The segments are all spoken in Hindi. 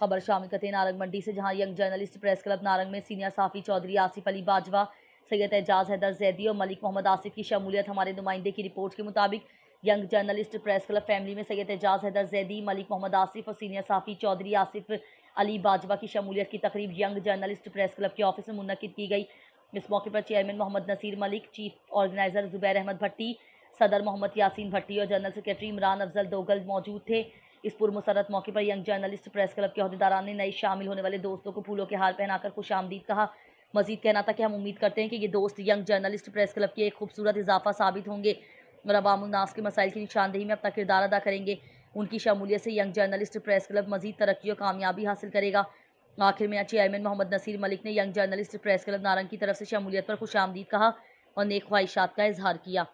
खबर शामिल करते हैं नारंग मंडी से, जहाँ young journalist press club Narang में सीनियर साफी चौधरी आसिफ अली बाजवा, सैयद एजाज हैदर जैदी और मलिक मोहम्मद आसिफ की शमूलियत हमारे नुमाइंदे की रिपोर्ट के मुताबिक young journalist press club family में सैयद एजाज हैदर जैदी, मलिक मोहम्मद आसिफ और सीनियर साफी चौधरी आसिफ अली बाजवा की शमूलियत की तकरीब यंग जर्नलिस्ट प्रेस क्लब के ऑफ़िस में मुनद की गई। इस मौके पर chairman Mohammad Naseer Malik, chief organiser Zubair Ahmed Bhatti, सदर मोहम्मद यासीन भट्टी और जनरल सेक्रेटरी इमरान अफजल दोगल मौजूद थे। इस पुरमसरत मौके पर यंग जर्नलिस्ट प्रेस क्लब के अहदेदारान ने नए शामिल होने वाले दोस्तों को फूलों के हार पहनाकर खुश आमदीद कहा। मजीद कहना था कि हम उम्मीद करते हैं कि ये दोस्त यंग जर्नलिस्ट प्रेस क्लब के एक खूबसूरत इजाफा साबित होंगे और अवामनास के मसाइल की निशानदेही में अपना किरदार अदा करेंगे। उनकी शमूलियत से यंग जर्नलिस्ट प्रेस क्लब मजीद तरक्की और कामयाबी हासिल करेगा। आखिर में चेयरमैन मोहम्मद नसीर मलिक ने young journalist press club Narang की तरफ़ से शमूलियत पर खुश आमदीद कहा और नेक ख्वाहिशात का इजहार किया।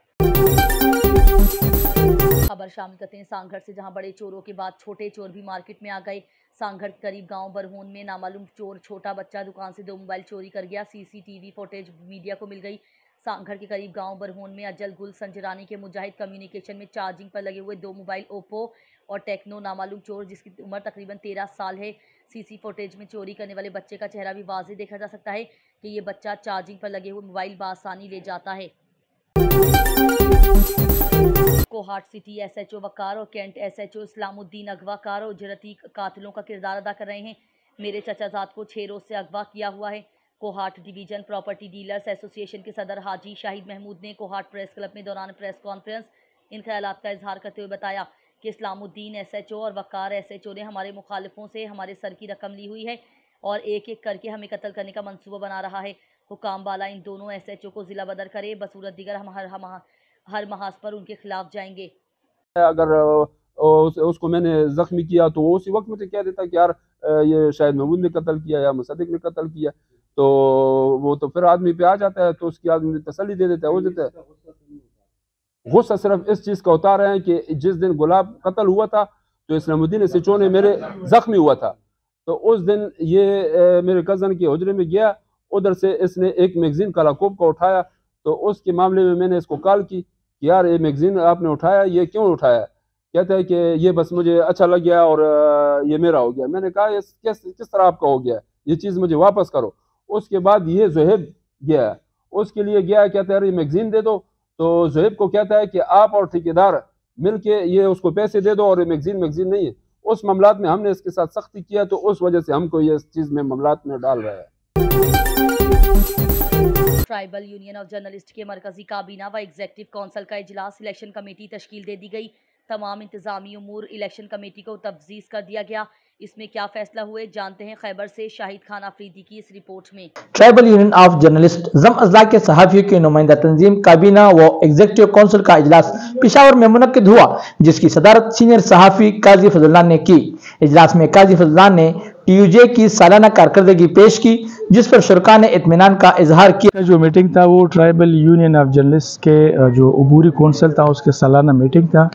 खबर शामिल करते हैं सांगढ़ से, जहाँ बड़े चोरों के बाद छोटे चोर भी मार्केट में आ गए। सांगढ़ करीब गाँव बरहोन में नामालूम चोर, छोटा बच्चा दुकान से दो मोबाइल चोरी कर गया। सीसीटीवी फुटेज मीडिया को मिल गई। सांगढ़ के करीब गाँव बरहोन में अजल गुल संजरानी के मुजाहिद कम्युनिकेशन में चार्जिंग पर लगे हुए दो मोबाइल ओप्पो और टेक्नो नामालूम चोर, जिसकी उम्र तकरीबन तेरह साल है। सीसी फुटेज में चोरी करने वाले बच्चे का चेहरा भी वाजे देखा जा सकता है कि ये बच्चा चार्जिंग पर लगे हुए मोबाइल बासानी ले जाता है। कोहाट सिटी एसएचओ वकार और कैंट एसएचओ इस्लामुद्दीन अगवाकार और उजरती कातिलों का किरदार अदा कर रहे हैं। मेरे चचाजाद को छह रोज से अगवा किया हुआ है। Kohat division property dealers association के सदर हाजी शाहिद महमूद ने कोहाट प्रेस क्लब में दौरान प्रेस कॉन्फ्रेंस इन ख्याल का इजहार करते हुए बताया कि इस्लामुद्दीन एसएचओ और वकार एसएचओ ने हमारे मुखालिफों से हमारे सर की रकम ली हुई है और एक एक करके हमें कत्ल करने का मंसूबा बना रहा है। हुकाम वाला इन दोनों एसएचओ को ज़िला बदर करे, बसूरत दिगर हम हर हम हर महाज पर उनके खिलाफ जाएँगे। अगर उस, उसको मैंने जख्मी किया तो उसी वक्त मुझे कह देता कि यार ये शायद महमूद ने कत्ल किया या मुसदिक ने कत्ल किया। तो वो तो फिर आदमी पे आ जाता है तो उसकी आदमी तसली दे देता है वो देता है। गुस्सा सिर्फ़ इस चीज़ का उतार है कि जिस दिन गुलाब कत्ल हुआ था तो इस्लामुद्दीन सिचो ने मेरे जख्मी हुआ था। तो उस दिन ये मेरे कज़न के हजरे में गया उधर से इसने एक मैगजीन कलाकोब का उठाया तो उसके मामले में मैंने इसको कॉल की। कि यार, ये मैगजीन आपने उठाया, ये क्यों उठाया? कहते हैं कि ये बस मुझे अच्छा लग गया और ये मेरा हो गया। मैंने कहा किस किस तरह आपका हो गया? ये चीज़ मुझे वापस करो। उसके बाद ये जहेब गया। उसके लिए गया, कहता है ये मैगजीन दे दो। तो जहेब को कहता है कि आप और ठेकेदार मिल के ये उसको पैसे दे दो और ये मैगजीन मैगजीन नहीं है। उस मामलात में हमने इसके साथ सख्ती किया तो उस वजह से हमको ये चीज़ में मामलात में डाल रहा है। ट्राइबल यूनियन ऑफ़ जर्नलिस्ट के मरकजी काबीना व एग्जेक्टिव काउंसिल का इजलास इलेक्शन कमेटी तश्कील दे दी गई। तमाम इंतजामी उमूर इलेक्शन कमेटी को तफजीज कर दिया गया। इसमें क्या फैसला हुए जानते हैं खैबर से शाहिद खान आफरीदी की इस रिपोर्ट में। ट्राइबल यूनियन ऑफ़ जर्नलिस्ट जम अजला के सहाफ़ियों की नुमाइंदा तंजीम काबीना व एग्जेक्टिव काउंसिल का इजलास पिशावर में मुनद हुआ जिसकी सदारत सीनियर सहाफ़ी काजी फजलान ने की। इजलास में काजी फजलान ने टीयूजे की सालाना कारकर्दगी पेश की, जिस पर शुरा ने इतमान का इजहार किया। जो मीटिंग था वो ट्राइबल यूनियन ऑफ़ जर्नलिस्ट के, जो अबूरी कौंसल था, उसके सालाना मीटिंग था।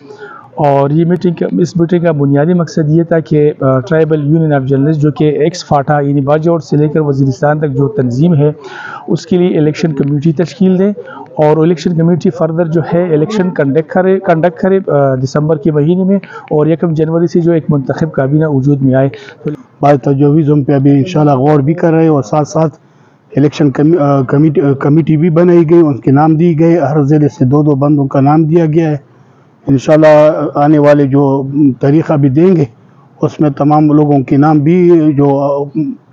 और ये मीटिंग का इस मीटिंग का बुनियादी मकसद ये था कि ट्राइबल यूनियन ऑफ़ जर्नलिस्ट जो कि एक्स फाटा यानी बाजौर से लेकर वजीरस्तान तक जो तंजीम है, उसके लिए इलेक्शन कमेटी तश्कील दें। और इलेक्शन कमेटी फर्दर जो है इलेक्शन कंडक्ट करे कंडक्ट करे दिसंबर के महीने में, और यकम जनवरी से जो एक मंतखब काबीना वजूद में आए। तो बाद तजवीज़ों पर अभी इन गौर भी कर रहे हैं, और साथ साथ इलेक्शन कमेटी भी बनाई गई, उनके नाम दिए गए, हर ज़िले से दो दो बंदों का नाम दिया गया है। इन आने वाले जो तरीक़ा भी देंगे, उसमें तमाम लोगों के नाम भी जो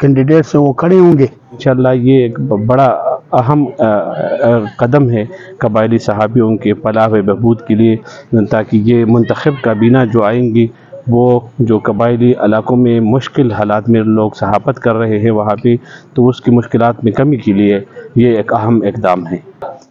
कैंडिडेट्स हैं, वो खड़े होंगे। इंशाल्लाह, ये एक बड़ा अहम कदम है कबायली सहाबियों के फलाह बहबूद के लिए, ताकि ये मंतखब काबीना जो आएँगी, वो जो कबायली इलाकों में मुश्किल हालात में लोग सहाफ़त कर रहे हैं, वहाँ पे तो उसकी मुश्किल में कमी के लिए ये एक अहम इकदाम है।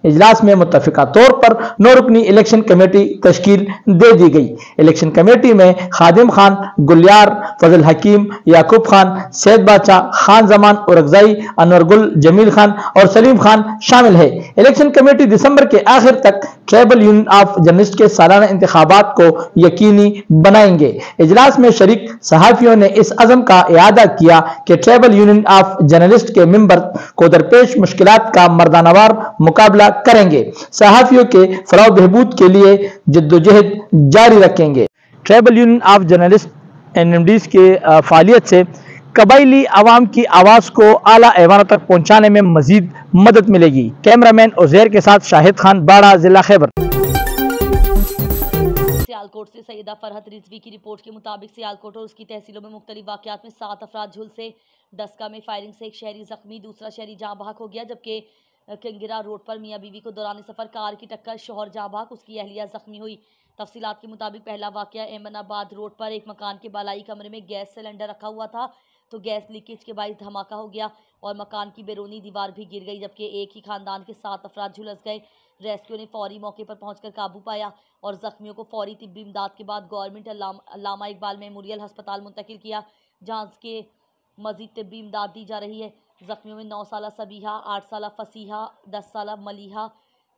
इजलास में मुतफ़ा तौर पर नौ रुकनी इलेक्शन कमेटी तश्कील दे दी गई। इलेक्शन कमेटी में खादिम खान, गुलियार, फजल हकीम, याकूब खान, सैद बादशाह, खान जमान उरगजाई अनवर गुल जमील खान और सलीम खान शामिल है। इलेक्शन कमेटी दिसंबर के आखिर तक ट्राइबल यूनियन ऑफ़ जर्नलिस्ट के सालाना इंतबात को यकीनी बनाएँगे। इजलास में शरीक सहाफ़ियों ने इस अज़म का अदा किया कि ट्राइबल यूनियन ऑफ़ जर्नलिस्ट के मेंबर को दरपेश मुश्किल का मर्दानवार मुकाबला करेंगे। सहाफ़ियों के फलाह बहबूद के लिए जद्दोजहद जारी रखेंगे। ट्राइबल यूनियन ऑफ़ जर्नलिस्ट एन के फालियत से कबाइली आवाम की आवाज़ को आला ऐवानों तक पहुँचाने में मजीद मदद मिलेगी। कैमरामैन उजैर के साथ शाहिद खान, बाड़ा, जिला खैबर। सियालकोट से सैयदा फरहत रिजवी की रिपोर्ट के मुताबिक सियालकोट और उसकी तहसीलों में मुख्तलि वाकत में सात अफराद झुलसे। डस्का में फायरिंग से एक शहरी जख्मी, दूसरा शहरी जहाँ भाग हो गया, जबकि किंगिरा रोड पर मियाँ बीवी को दौरान सफ़र कार की टक्कर, शोहर भाग उसकी अहलिया जख्मी हुई। तफसीत के मुताबिक पहला वाक़ एमनाबाद रोड पर एक मकान के बालाई कमरे में गैस सिलेंडर रखा हुआ था तो गैस लीकेज के बायस धमाका हो गया और मकान की बैरूनी दीवार भी गिर गई, जबकि एक ही खानदान के सात अफराद झुलस गए। रेस्क्यू ने फौरी मौके पर पहुंचकर काबू पाया और जख्मियों को फौरी तिब्बी इमदाद के बाद गवर्नमेंट अलामा इकबाल मेमोरियल अस्पताल मुंतकिल किया, जहाँ के मजीद तिब्बी इमदाद दी जा रही है। जख्मियों में नौ साल सबीहा, आठ साल फसीहा, दस साल मलिहा,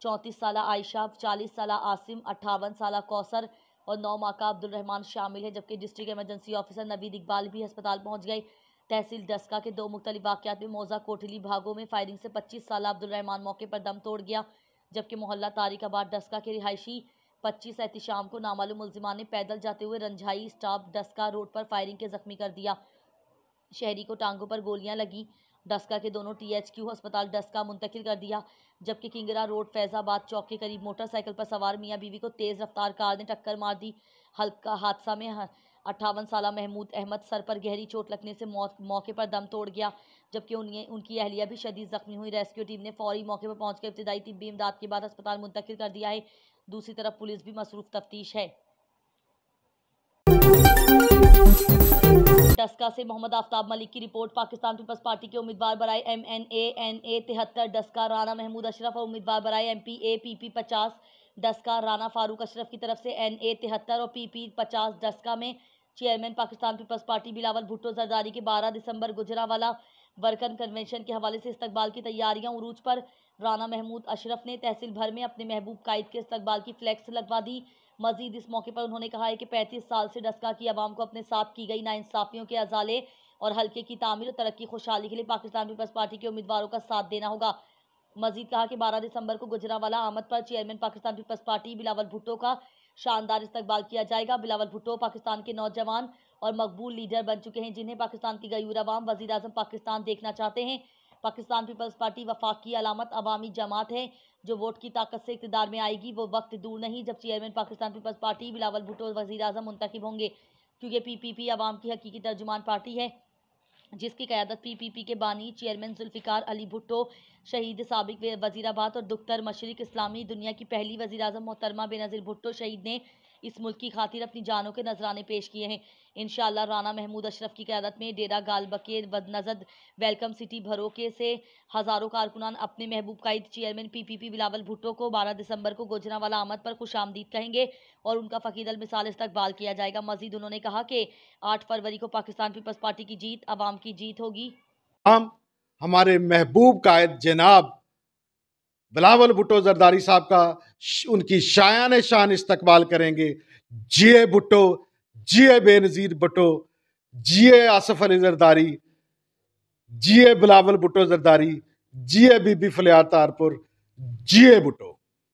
चौंतीस साल आयशा, चालीस साल आसिम, अट्ठावन साल कौसर और नौ माह का अब्दुल रहमान शामिल है, जबकि district emergency officer Naveed Iqbal भी अस्पताल पहुँच गए। तहसील डस्का के दो मुख्तलि वाक़ात में मौजा कोठली भागों में फायरिंग से पच्चीस साल अब्दुल रहमान मौके पर दम तोड़ गया, जबकि मोहल्ला तारिकाबाद डस्का के रिहायशी पच्चीस एहतशाम को नामालूम मुलजिमान ने पैदल जाते हुए रंझाई स्टाफ डस्का रोड पर फायरिंग के जख्मी कर दिया। शहरी को टांगों पर गोलियाँ लगी डस्का के दोनों टीएचक्यू अस्पताल डस्का मुंतकिल कर दिया, जबकि किंगरा रोड, फैजाबाद चौक के करीब मोटरसाइकिल पर सवार मियाँ बीवी को तेज़ रफ्तार कार ने टक्कर मार दी। हल्का हादसा में अट्ठावन साल महमूद अहमद सर पर गहरी चोट लगने से मौत, मौके पर दम तोड़ गया, जबकि उन्हें, उनकी अहलिया भी शदीद जख्मी हुई। रेस्क्यू टीम ने फौरी मौके पर पहुंचकर इब्तदाई तिब्बी इमदाद के बाद अस्पताल मुंतकिल कर दिया है। दूसरी तरफ़ पुलिस भी मसरूफ तफ्तीश है। डस्का से मोहम्मद आफ्ताब मलिक की रिपोर्ट। पाकिस्तान पीपल्स पार्टी के उम्मीदवार बराए M N A N A तिहत्तर। डस्का राना महमूद अशरफ और उम्मीदवार बराए M P A P P पचास। डस्का राना फारूक अशरफ की तरफ़ से एन ए तिहत्तर और पी पी पचास। डस्का में chairman Pakistan peoples party Bilawal Bhutto Zardari के 12 दिसंबर गुजरावाला वर्कन कन्वेंशन के हवाले से इस्तकबाल की तैयारियाँ उरूज पर राना महमूद अशरफ ने तहसील भर में अपने महबूब कायद के इस्तकबाल की फ्लैक्स लगवा दी। मजीद इस मौके पर उन्होंने कहा है कि पैंतीस साल से डस्का की आवाम को अपने साथ की गई नाइंसाफियों के अजाले और हल्के की तामीर और तरक्की, खुशहाली के लिए पाकिस्तान पीपल्स पार्टी के उम्मीदवारों का साथ देना होगा। मजीद कहा कि 12 दिसंबर को गुजरावाला आमद पर chairman Pakistan peoples party Bilawal Bhutto का शानदार इस्तकबाल किया जाएगा। बिलावल भुट्टो पाकिस्तान के नौजवान और मकबूल लीडर बन चुके हैं, जिन्हें पाकिस्तान की गयूर आवाम वज़ीर पाकिस्तान देखना चाहते हैं। पाकिस्तान पीपल्स पार्टी वफाक अलामत अवामी जमात है। जो वोट की ताकत से इकतदार में आएगी, वो वक्त दूर नहीं, जब chairman Pakistan peoples party, Bilawal Bhutto वजी अजम मुंतखब होंगे। क्योंकि पी पी पी आवाम की हकीकी तर्जुमान पार्टी है, जिसकी क्यादत पी पी पी के बानी चेयरमैन जुल्फ़िकार अली भुट्टो, शहीद सबक वजीराबाद और दुख्तर मशरक इस्लामी दुनिया की पहली वजी अजम मोहतरमा बेनज़ीर भुट्टो शहीद ने इस मुल्क की खातिर अपनी जानों के नजराने पेश किए हैं। इन राना महमूद अशरफ की क्यादत में डेरा गालबके नजद वेलकम सिटी भरोके से हज़ारों कारकुनान अपने महबूब कायद, chairman P P P Bilawal Bhutto को बारह दिसंबर को गोजना वाला आमद पर खुश आमदीद कहेंगे और उनका फ़कीदल मिसाल इस्तकबाल किया जाएगा। मजीद उन्होंने कहा कि आठ फरवरी को पाकिस्तान पीपल्स पार्टी की जीत, अवाम की जीत होगी। हम, हमारे महबूब कायद जनाब बिलावल भुट्टो जरदारी साहब का उनकी शायान शान इस्तकबाल करेंगे। जिए भुट्टो जिए बेनज़ीर भुट्टो जिए आसफ अली जरदारी जिए बिलावल भुट्टो जरदारी जिए बीबी फलिया तारपुर जिए भुट्टो।